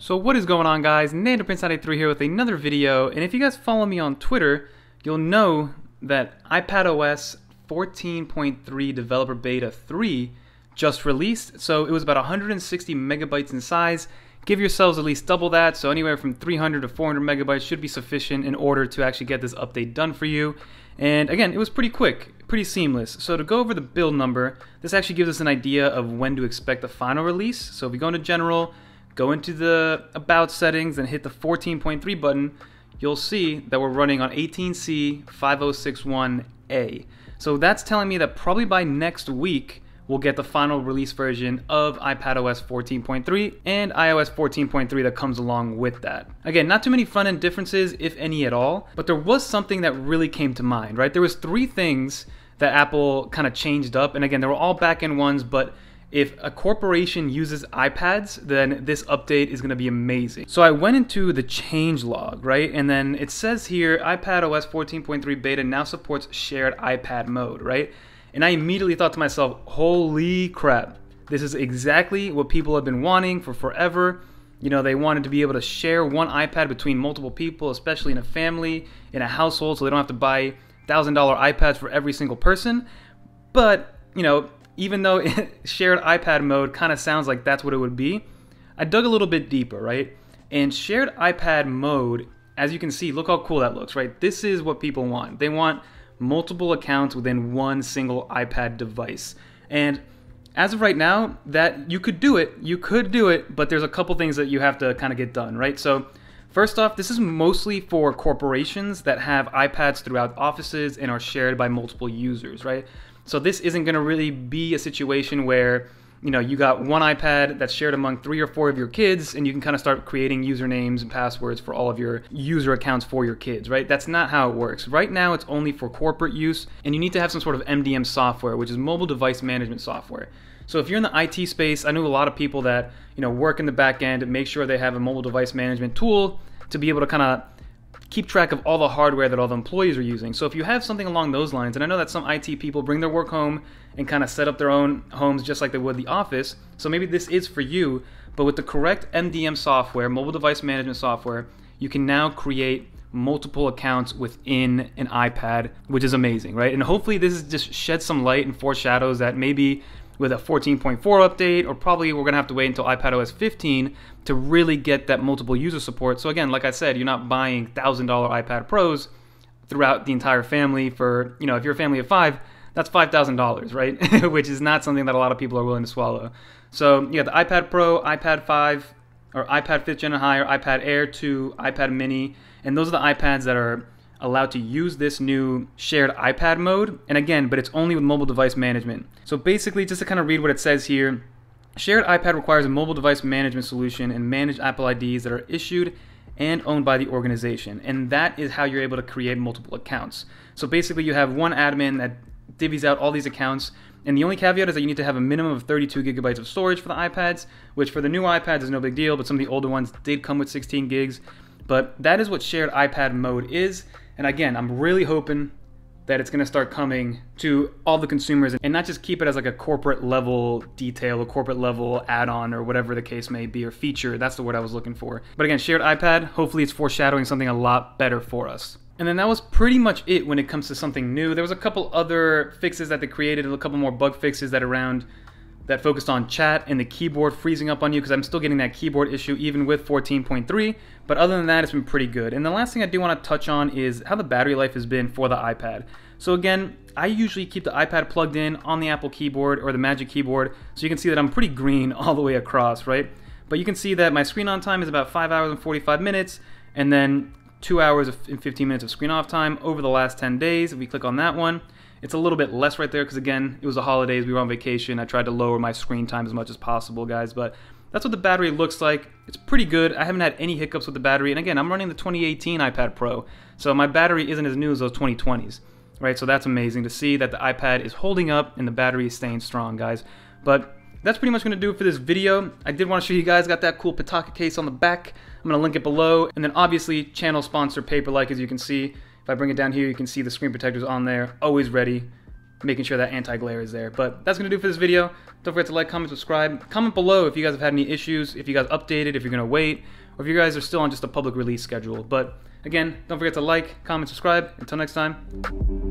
So what is going on guys, NandoPrince93 here with another video, and if you guys follow me on Twitter, you'll know that iPadOS 14.3 Developer Beta 3 just released, so it was about 160 megabytes in size. Give yourselves at least double that, so anywhere from 300 to 400 megabytes should be sufficient in order to actually get this update done for you. And again, it was pretty quick, pretty seamless. So to go over the build number, this actually gives us an idea of when to expect the final release. So if we go into General, go into the About settings and hit the 14.3 button, you'll see that we're running on 18C 5061A. So that's telling me that probably by next week, we'll get the final release version of iPadOS 14.3 and iOS 14.3 that comes along with that. Again, not too many front-end differences, if any at all, but there was something that really came to mind, right? There was three things that Apple kind of changed up, and again, they were all back-end ones, but if a corporation uses iPads, then this update is going to be amazing. So I went into the change log, right? And then it says here iPad OS 14.3 beta now supports shared iPad mode, right? And I immediately thought to myself, holy crap, this is exactly what people have been wanting for forever. You know, they wanted to be able to share one iPad between multiple people, especially in a family, in a household, so they don't have to buy $1,000 iPads for every single person. But, you know, even though shared iPad mode kind of sounds like that's what it would be, I dug a little bit deeper, right? And shared iPad mode, as you can see, look how cool that looks, right? This is what people want. They want multiple accounts within one single iPad device. And as of right now, that you could do it, you could do it, but there's a couple things that you have to kind of get done, right? So, first off, this is mostly for corporations that have iPads throughout offices and are shared by multiple users, right? So this isn't going to really be a situation where you know you got one iPad that's shared among three or four of your kids, and you can kind of start creating usernames and passwords for all of your user accounts for your kids, right? That's not how it works. Right now, it's only for corporate use, and you need to have some sort of MDM software, which is mobile device management software. So if you're in the IT space, I know a lot of people that you know work in the back end, make sure they have a mobile device management tool to be able to kind of keep track of all the hardware that all the employees are using. So if you have something along those lines, and I know that some IT people bring their work home and kind of set up their own homes just like they would the office, so maybe this is for you, but with the correct MDM software, mobile device management software, you can now create multiple accounts within an iPad, which is amazing, right? And hopefully this is just shed some light and foreshadows that maybe with a 14.4 update, or probably we're gonna have to wait until iPadOS 15 to really get that multiple user support. So again, like I said, you're not buying thousand dollar iPad Pros throughout the entire family for you know if you're a family of five, that's five thousand dollars, right? Which is not something that a lot of people are willing to swallow. So you got the iPad Pro, iPad 5, or iPad 5th gen and higher, iPad Air 2, iPad Mini, and those are the iPads that are allowed to use this new shared iPad mode. And again, but it's only with mobile device management. So basically, just to kind of read what it says here, shared iPad requires a mobile device management solution and managed Apple IDs that are issued and owned by the organization. And that is how you're able to create multiple accounts. So basically, you have one admin that divvies out all these accounts. And the only caveat is that you need to have a minimum of 32 gigabytes of storage for the iPads, which for the new iPads is no big deal, but some of the older ones did come with 16 gigs. But that is what shared iPad mode is. And again, I'm really hoping that it's going to start coming to all the consumers and not just keep it as like a corporate level detail, a corporate level add-on or whatever the case may be or feature. That's the word I was looking for. But again, shared iPad, hopefully it's foreshadowing something a lot better for us. And then that was pretty much it when it comes to something new. There was a couple other fixes that they created, a couple more bug fixes that around that focused on chat and the keyboard freezing up on you because I'm still getting that keyboard issue even with 14.3. But other than that, it's been pretty good. And the last thing I do want to touch on is how the battery life has been for the iPad. So again, I usually keep the iPad plugged in on the Apple keyboard or the Magic keyboard so you can see that I'm pretty green all the way across, right? But you can see that my screen on time is about 5 hours and 45 minutes and then 2 hours and 15 minutes of screen off time over the last 10 days. If we click on that one, it's a little bit less right there because again, it was the holidays, we were on vacation. I tried to lower my screen time as much as possible, guys, but that's what the battery looks like. It's pretty good. I haven't had any hiccups with the battery. And again, I'm running the 2018 iPad Pro, so my battery isn't as new as those 2020s, right? So that's amazing to see that the iPad is holding up and the battery is staying strong, guys. But that's pretty much going to do it for this video. I did want to show you guys, got that cool Pitaka case on the back. I'm going to link it below. And then obviously, channel sponsor Paperlike, as you can see. If I bring it down here, you can see the screen protectors on there, always ready. making sure that anti-glare is there. But that's to do for this video. Don't forget to like, comment, subscribe. Comment below if you guys have had any issues, if you guys updated, if you're to wait, or if you guys are still on just a public release schedule. But again, don't forget to like, comment, subscribe. Until next time.